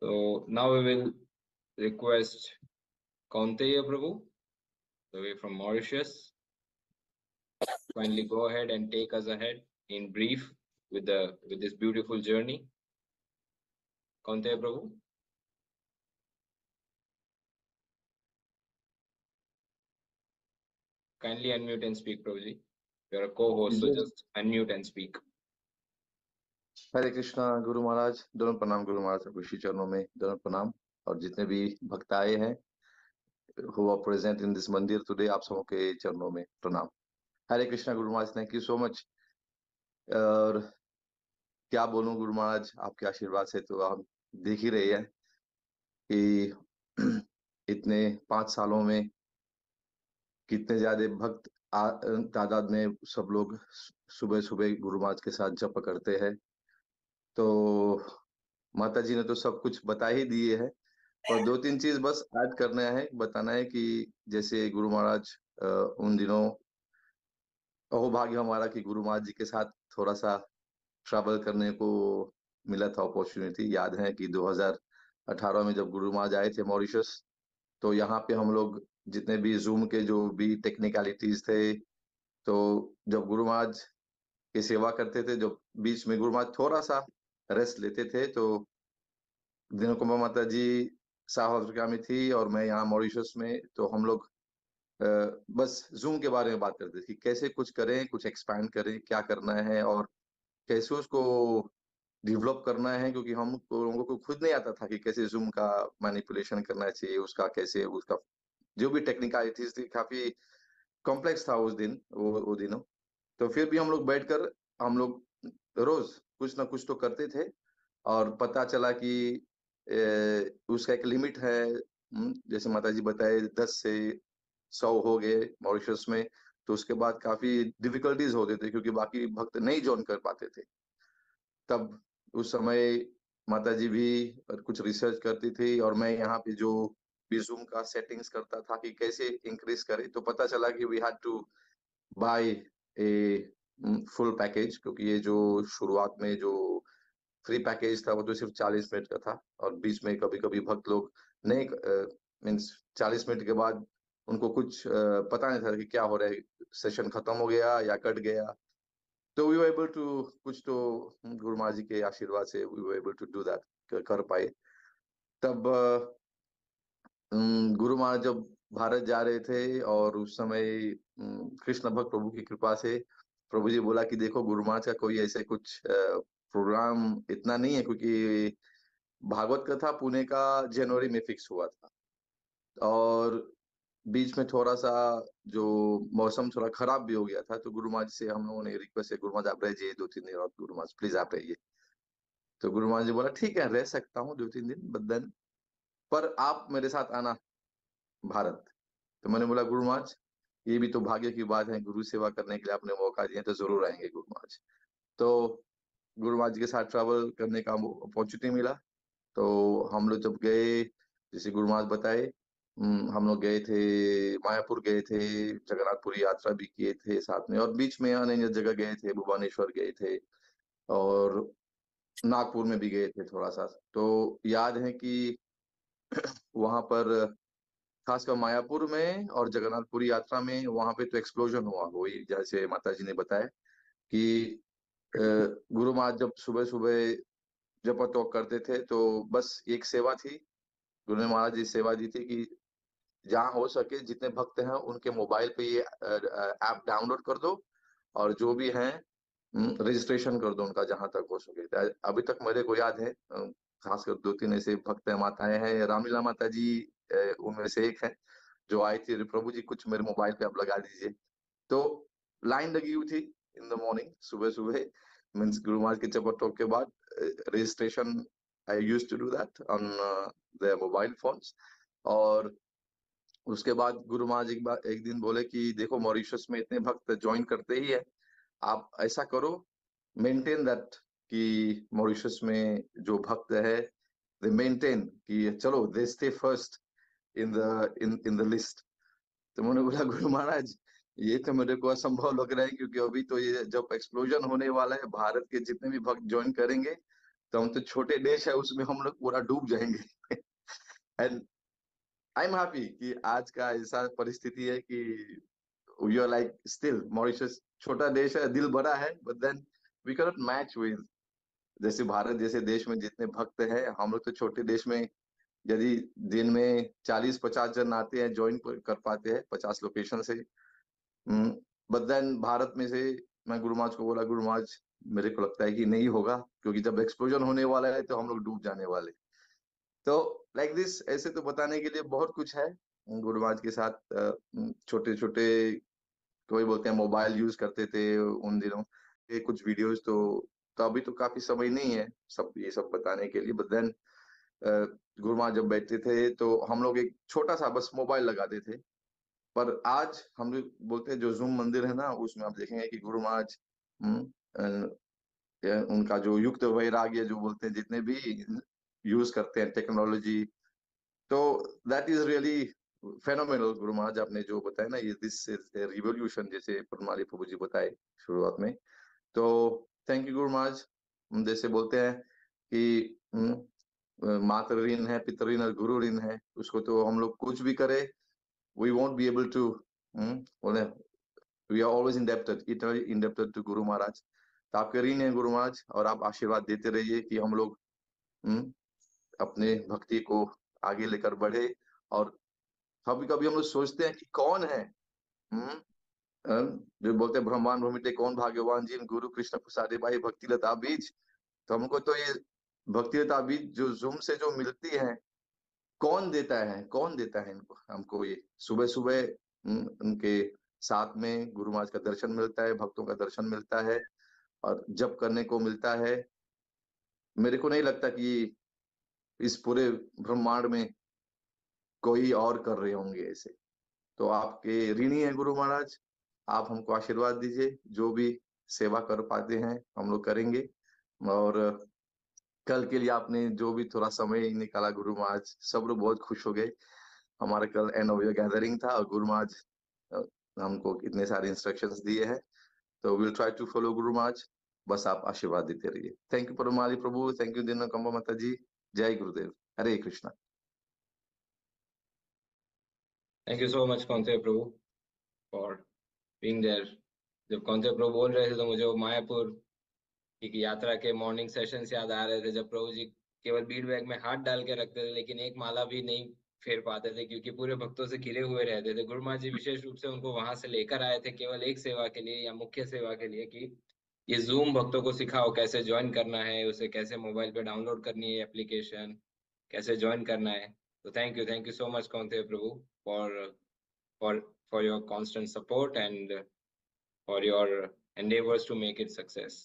So now we will request Kaunteya Prabhu, the way from Mauritius. Kindly go ahead and take us ahead in brief with the with this beautiful journey. Kaunteya Prabhu. Kindly unmute and speak, Prabhuji. You're a co-host, so just unmute and speak. हरे कृष्णा, गुरु महाराज। दोनों प्रणाम गुरु महाराज आपको चरणों में, दोनों प्रणाम। और जितने भी भक्त आए हैं who are present in this मंदिर टुडे आप सबों के चरणों में प्रणाम। Hare Krishna Guru Maharaj thank you so much और क्या बोलूँ गुरु महाराज, आपके आशीर्वाद से तो आप देख ही रहे हैं कि इतने पाँच सालों में कितने ज़्यादा भक्त तादाद में सब लोग सुबह सुबह गुरु महाराज के साथ जप करते हैं। तो माता जी ने तो सब कुछ बता ही दिए है। और दो तीन चीज़ बस ऐड करना है, बताना है कि जैसे गुरु महाराज उन दिनों अहोभाग्य हमारा कि गुरु महाराज जी के साथ थोड़ा सा ट्रैवल करने को मिला था अपॉर्चुनिटी याद है कि 2018 में जब गुरु महाराज आए थे मॉरिशस तो यहाँ पे हम लोग जितने भी जूम के जो भी टेक्निकलिटीज थे तो जब गुरु महाराज की सेवा करते थे, जब बीच में गुरु महाराज थोड़ा सा रेस्ट लेते थे तो दिनों कुमार माता जी साउथ अफ्रीका में थी और मैं यहाँ मॉरिशस में तो हम लोग बस जूम के बारे में बात करते थे कि कैसे कुछ करें, कुछ एक्सपैंड करें, क्या करना है और कैसे उसको डेवलप करना है, क्योंकि हम लोगों को खुद नहीं आता था कि कैसे जूम का मैनिपुलेशन करना चाहिए, उसका कैसे, उसका जो भी टेक्निकलिटीज थी काफ़ी कॉम्प्लेक्स था उस दिन, वो वो दिनों। तो फिर भी हम लोग बैठकर, हम लोग रोज कुछ ना कुछ तो करते थे और पता चला कि ए, उसका एक लिमिट है। जैसे माता जी बताए दस से सौ हो गए मॉरिशस में तो उसके बाद काफ़ी डिफिकल्टीज होते थे क्योंकि बाकी भक्त नहीं ज्वाइन कर पाते थे। तब उस समय माता जी भी कुछ रिसर्च करती थी और मैं यहाँ पे जो भी जूम का सेटिंग्स करता था कि कैसे इंक्रीज करे तो पता चला कि we had to buy a full package क्योंकि ये जो शुरुआत में जो फ्री पैकेज था, वो तो सिर्फ़ 40 मिनट का था और बीच में कभी कभी भक्त लोग नहीं मीन्स 40 मिनट के बाद उनको कुछ पता नहीं था कि क्या हो रहा है सेशन खत्म हो गया या कट गया। तो वी एबल टू कुछ तो गुरु महाराज जी के आशीर्वाद से we able to do that कर पाए। तब गुरु महाराज जब भारत जा रहे थे और उस समय कृष्ण भक्त प्रभु की कृपा से प्रभु जी बोला कि देखो गुरु महाराज का कोई ऐसे कुछ प्रोग्राम इतना नहीं है, क्योंकि भागवत कथा पुणे का जनवरी में फिक्स हुआ था। और बीच में थोड़ा सा जो मौसम थोड़ा खराब भी हो गया था तो गुरु महाराज से हम लोगों ने रिक्वेस्ट किया गुरु महाराज आप रह जाइए दो तीन दिन और गुरु महाराज प्लीज़ आप रहिए। तो गुरु महाराज जी बोला, ठीक है, रह सकता हूँ दो तीन दिन बट देन पर आप मेरे साथ आना भारत। तो मैंने बोला गुरु महाराज ये भी तो भाग्य की बात है गुरु सेवा करने के लिए आपने मौका दिया तो ज़रूर आएँगे गुरु महाराज। तो गुरु महाराज के साथ ट्रैवल करने का अपॉर्चुनिटी मिला। तो हम लोग जब गए जैसे गुरु महाराज बताए हम्म, हम लोग गए थे मायापुर गए थे जगन्नाथपुरी यात्रा भी किए थे साथ में और बीच में अन्य जगह गए थे भुवनेश्वर गए थे और नागपुर में भी गए थे थोड़ा सा। तो याद है कि वहाँ पर खासकर मायापुर में और जगन्नाथपुरी यात्रा में वहाँ पे तो एक्सप्लोजन हुआ, वही जैसे माता जी ने बताया कि गुरु महाराज जब सुबह सुबह जब तोप करते थे तो बस एक सेवा थी, गुरु ने महाराज जी सेवा दी थी कि जहाँ हो सके जितने भक्त हैं उनके मोबाइल पे ये ऐप डाउनलोड कर दो और जो भी हैं रजिस्ट्रेशन कर दो उनका जहाँ तक हो सके। अभी तक मेरे को याद है खासकर दो तीन ऐसे भक्त माताएँ हैं, रामलीला माता जी उनमें से एक है, जो आई थी प्रभु जी, कुछ मेरे मोबाइल पे आप लगा दीजिए। तो लाइन लगी हुई थी इन द मॉर्निंग सुबह सुबह मीन्स गुरु महाराज के चपटों के बाद registration I used to do that on the mobile phones और उसके बाद गुरु महाराज एक बार एक दिन बोले कि, देखो, मॉरिशस में इतने भक्त ज्वाइन करते ही है, आप ऐसा करो मेंटेन दैट कि मॉरिशस में जो भक्त है दे मेंटेन कि चलो they stay first in the in in the list तो मैंने बोला, गुरु महाराज, ये तो मेरे को असंभव लग रहा है क्योंकि अभी तो ये जब एक्सप्लोजन होने वाला है, भारत के जितने भी भक्त ज्वाइन करेंगे तो हम तो छोटे देश है, उसमें हम लोग पूरा डूब जाएँगे. एंड आई एम हैप्पी कि आज का ऐसा परिस्थिति है कि you are like still Mauritius छोटा देश है, दिल बड़ा है but then we can not match with जैसे भारत, जैसे देश में जितने भक्त हैं, हम लोग तो छोटे देश में यदि दिन में चालीस पचास जन आते हैं ज्वाइन कर पाते हैं पचास लोकेशन से बट देन भारत में से मैं गुरुमाज को बोला गुरुमाज मेरे को लगता है कि नहीं होगा, क्योंकि जब एक्सप्लोजन होने वाला है तो हम लोग डूब जाने वाले तो लाइक दिस ऐसे तो बताने के लिए बहुत कुछ है गुरुमाज के साथ छोटे छोटे कोई बोलते हैं मोबाइल यूज़ करते थे उन दिनों कुछ वीडियोस तो तो अभी तो काफ़ी समय नहीं है सब, ये सब बताने के लिए बट देन गुरुमा जब बैठते थे तो हम लोग एक छोटा सा बस मोबाइल लगाते थे। पर आज हम लोग बोलते हैं जो जूम मंदिर है ना उसमें आप देखेंगे कि गुरु महाराज हम्म, उनका जो युक्त वैराग्य जो बोलते हैं जितने भी यूज़ करते हैं टेक्नोलॉजी तो that is really phenomenal Guru Maharaj आपने जो बताया ना ये दिस रिवोल्यूशन जैसे परमाली प्रभु जी बताए शुरुआत में। तो थैंक यू गुरु महाराज जैसे बोलते हैं कि हम्म, मातृ ऋण है पितृ ऋण गुरु ऋण है उसको तो हम लोग कुछ भी करें won't be able to hmm, well, we are always indebted eternally indebted to guru maharaj तो आपके ऋण है गुरु महाराज और आप आशीर्वाद देते रहिए कि हम लोग hmm, अपने भक्ति को आगे लेकर बढ़े और कभी कभी हम लोग सोचते हैं कि कौन है hmm, जो बोलते हैं ब्रह्मांड भूमिटे कौन भाग्यवान जी गुरु कृष्ण प्रसाद भाई भक्ति लता बीज तो हमको तो ये भक्ति लता बीज जो जूम से जो मिलती है, कौन देता है? कौन देता है इनको? हमको ये सुबह सुबह उनके साथ में गुरु महाराज का दर्शन मिलता है, भक्तों का दर्शन मिलता है और जब करने को मिलता है। मेरे को नहीं लगता कि इस पूरे ब्रह्मांड में कोई और कर रहे होंगे ऐसे। तो आपके ऋणी है गुरु महाराज, आप हमको आशीर्वाद दीजिए, जो भी सेवा कर पाते हैं, हम लोग करेंगे और कल के लिए आपने जो भी थोड़ा समय निकाला गुरु महाराज, सब लोग बहुत खुश हो गए। हमारे कल एंड ऑफ़ गैदरिंग था और गुरु महाराज हमको इतने सारे इंस्ट्रक्शंस दिए हैं। तो will try to follow Guru Maharaj. बस आप आशीर्वाद देते रहिए। थैंक यू परमाली प्रभु। थैंक यू दिन कंबा माता जी। जय गुरुदेव। Hare Krishna. Thank you so much कौनते प्रभु फॉर बीइंग देयर जब कौनते प्रभु बोल रहे थे तो मुझे मायापुर एक यात्रा के मॉर्निंग सेशन याद आ रहे थे जब प्रभु जी केवल बीड बैग में हाथ डाल के रखते थे, लेकिन एक माला भी नहीं फेर पाते थे क्योंकि पूरे भक्तों से घिरे हुए रहते थे। गुरुमा जी विशेष रूप से उनको वहाँ से लेकर आए थे केवल एक सेवा के लिए या मुख्य सेवा के लिए कि ये जूम भक्तों को सिखाओ कैसे ज्वाइन करना है, उसे कैसे मोबाइल पे डाउनलोड करनी है एप्लीकेशन कैसे ज्वाइन करना है। तो thank you thank you so much कौन थे प्रभु for for for your constant support and for your endeavors to make it success